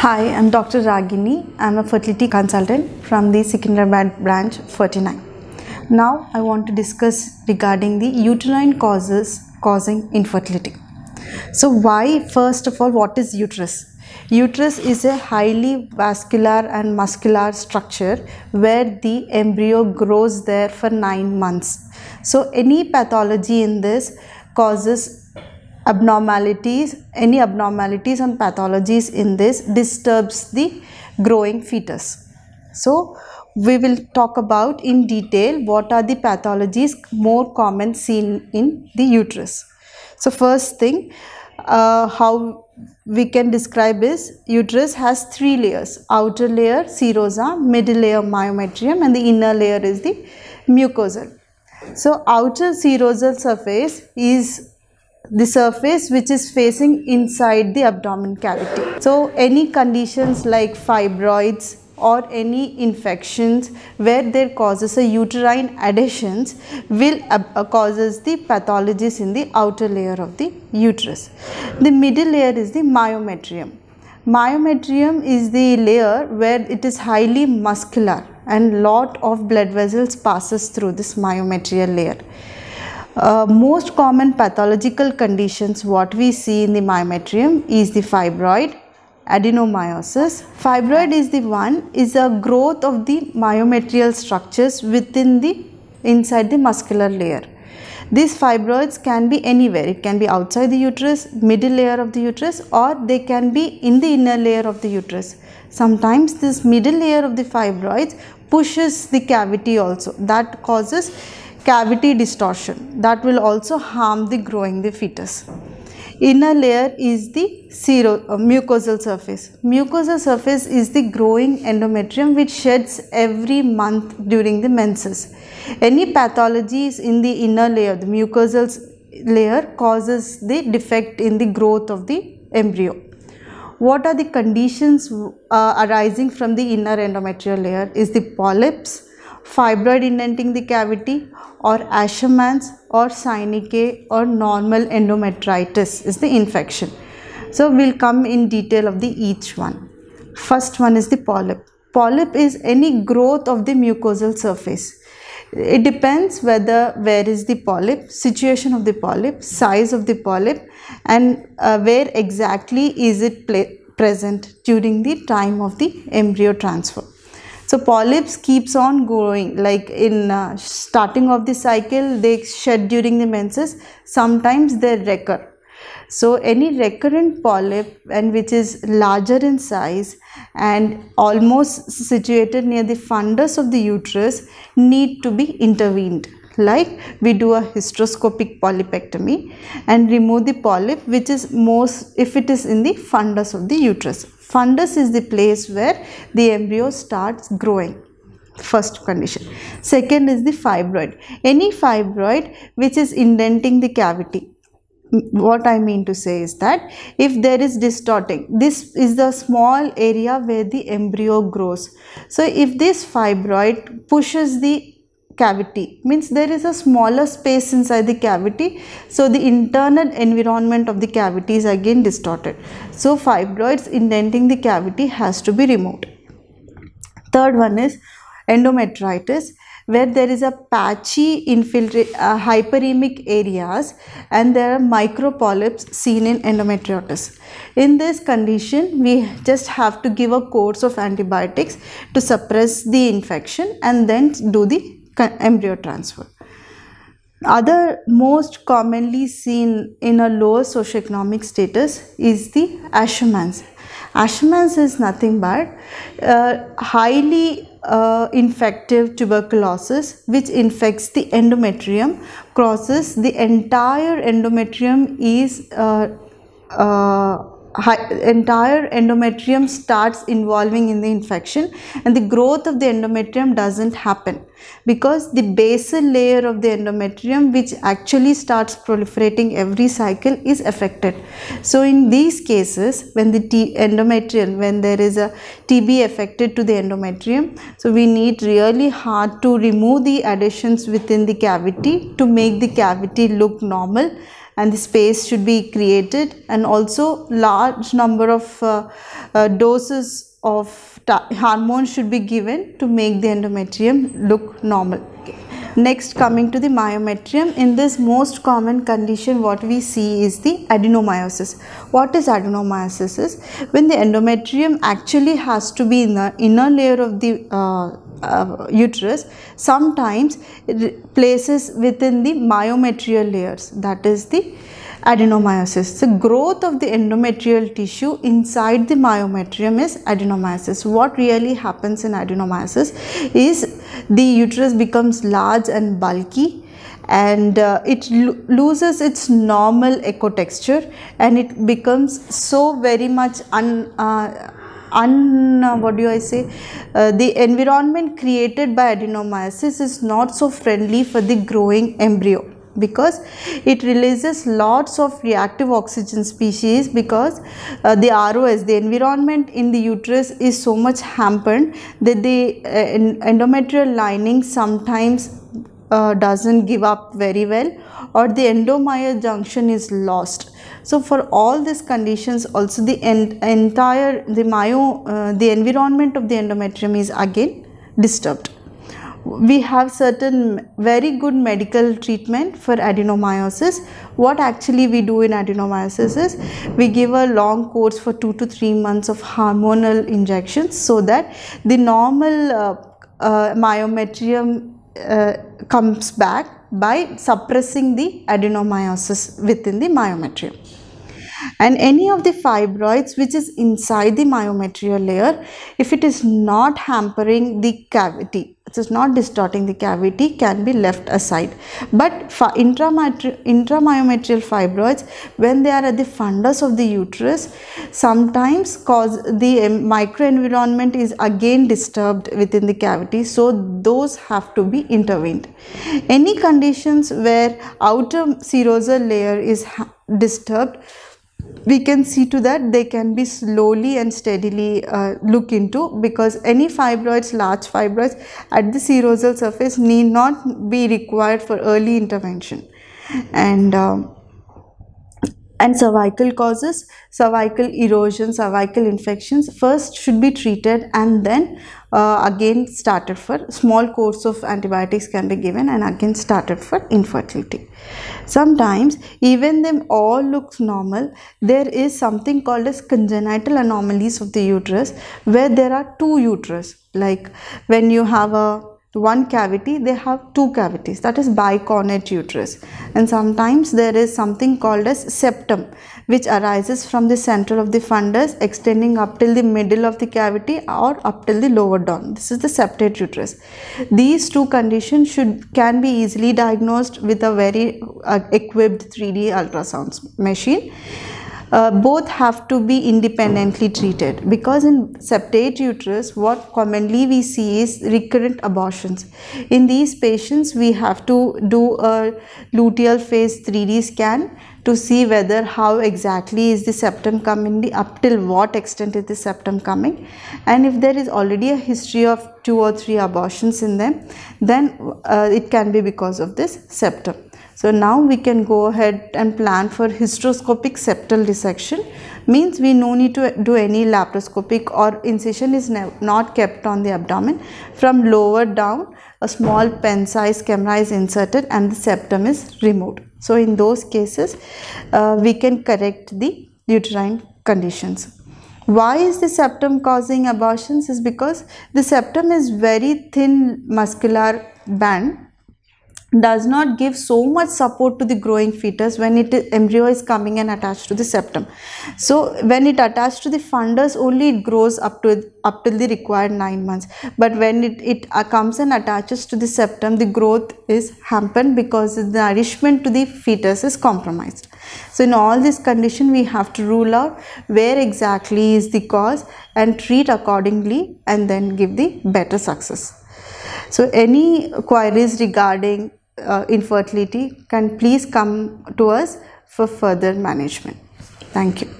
Hi, I'm Dr. Ragini. I'm a fertility consultant from the Secunderabad branch Ferty9. Now I want to discuss regarding the uterine causes causing infertility. So why first of all what is uterus? Uterus is a highly vascular and muscular structure where the embryo grows there for 9 months. So any pathology in this causes abnormalities any abnormalities and pathologies in this disturbs the growing fetus so we will talk about in detail what are the pathologies more common seen in the uterus so first thing uh, how we can describe is uterus has three layers outer layer serosa middle layer myometrium and the inner layer is the mucosal so outer serosal surface is the surface which is facing inside the abdomen cavity. So any conditions like fibroids or any infections where there causes a uterine adhesions will uh, causes the pathologies in the outer layer of the uterus. The middle layer is the myometrium. Myometrium is the layer where it is highly muscular and lot of blood vessels passes through this myometrial layer. Uh, most common pathological conditions what we see in the myometrium is the fibroid, adenomyosis. Fibroid is the one is a growth of the myometrial structures within the inside the muscular layer. These fibroids can be anywhere. It can be outside the uterus, middle layer of the uterus or they can be in the inner layer of the uterus. Sometimes this middle layer of the fibroids pushes the cavity also. That causes cavity distortion that will also harm the growing the fetus. Inner layer is the uh, mucosal surface. Mucosal surface is the growing endometrium which sheds every month during the menses. Any pathologies in the inner layer, the mucosal layer causes the defect in the growth of the embryo. What are the conditions uh, arising from the inner endometrial layer is the polyps, fibroid indenting the cavity or Asherman's or synechiae or normal endometritis is the infection. So we'll come in detail of the each one. First one is the polyp. Polyp is any growth of the mucosal surface. It depends whether where is the polyp, situation of the polyp, size of the polyp and uh, where exactly is it present during the time of the embryo transfer. So polyps keeps on growing. Like in uh, starting of the cycle they shed during the menses. Sometimes they recur. So any recurrent polyp and which is larger in size and almost situated near the fundus of the uterus need to be intervened. Like we do a hysteroscopic polypectomy and remove the polyp which is most if it is in the fundus of the uterus Fundus is the place where the embryo starts growing first condition. Second is the fibroid. Any fibroid which is indenting the cavity. What I mean to say is that if there is distorting, this is the small area where the embryo grows. So if this fibroid pushes the cavity means there is a smaller space inside the cavity. So the internal environment of the cavity is again distorted. So fibroids indenting the cavity has to be removed. Third one is endometritis where there is a patchy infiltrate uh, hyperemic areas and there are micropolyps seen in endometriosis. In this condition, we just have to give a course of antibiotics to suppress the infection and then do the embryo transfer. Other most commonly seen in a lower socioeconomic status is the Asherman's. Asherman's is nothing but uh, highly uh, infective tuberculosis which infects the endometrium, crosses the entire endometrium is uh, uh entire endometrium starts involving in the infection and the growth of the endometrium doesn't happen because the basal layer of the endometrium which actually starts proliferating every cycle is affected. So in these cases when the T endometrium when there is a TB affected to the endometrium so we need really hard to remove the adhesions within the cavity to make the cavity look normal and the space should be created and also large number of uh, uh, doses of hormones should be given to make the endometrium look normal. Next coming to the myometrium, in this most common condition what we see is the adenomyosis. What is adenomyosis? When the endometrium actually has to be in the inner layer of the uh, uh, uterus sometimes places within the myometrial layers that is the adenomyosis. The growth of the endometrial tissue inside the myometrium is adenomyosis. What really happens in adenomyosis is the uterus becomes large and bulky and uh, it lo loses its normal echo texture and it becomes so very much un, uh, un uh, what do I say uh, the environment created by adenomyosis is not so friendly for the growing embryo because it releases lots of reactive oxygen species because uh, the ROS, the environment in the uterus is so much hampered that the uh, endometrial lining sometimes uh, doesn't give up very well or the endomyo junction is lost. So for all these conditions also the entire the myo uh, the environment of the endometrium is again disturbed. We have certain very good medical treatment for adenomyosis. What actually we do in adenomyosis is we give a long course for 2 to 3 months of hormonal injections so that the normal uh, uh, myometrium uh, comes back by suppressing the adenomyosis within the myometrium. And any of the fibroids which is inside the myometrial layer if it is not hampering the cavity it is not distorting the cavity can be left aside. But intramyometrial fibroids when they are at the fundus of the uterus sometimes cause the um, microenvironment is again disturbed within the cavity so those have to be intervened. Any conditions where outer serosal layer is disturbed we can see to that they can be slowly and steadily uh, look into because any fibroids, large fibroids at the serosal surface need not be required for early intervention. And um, and cervical causes cervical erosion cervical infections first should be treated and then uh, again started for small course of antibiotics can be given and again started for infertility. Sometimes even them all looks normal there is something called as congenital anomalies of the uterus where there are two uterus. Like when you have a one cavity they have two cavities. That is bicornate uterus. And sometimes there is something called as septum which arises from the center of the fundus extending up till the middle of the cavity or up till the lower down. This is the septate uterus. These two conditions should can be easily diagnosed with a very uh, equipped 3d ultrasound machine uh, both have to be independently treated. Because in septate uterus what commonly we see is recurrent abortions. In these patients we have to do a luteal phase 3d scan to see whether how exactly is the septum coming the up till what extent is the septum coming. And if there is already a history of two or three abortions in them then uh, it can be because of this septum. So now we can go ahead and plan for hysteroscopic septal dissection. Means we no need to do any laparoscopic or incision is not kept on the abdomen. From lower down a small pen size camera is inserted and the septum is removed. So in those cases uh, we can correct the uterine conditions. Why is the septum causing abortions is because the septum is very thin muscular band does not give so much support to the growing fetus when it embryo is coming and attached to the septum. So when it attached to the fundus only it grows up to up till the required 9 months. But when it, it uh, comes and attaches to the septum the growth is hampered because the nourishment to the fetus is compromised. So in all this condition we have to rule out where exactly is the cause and treat accordingly and then give the better success so any queries regarding uh, infertility can please come to us for further management. Thank you.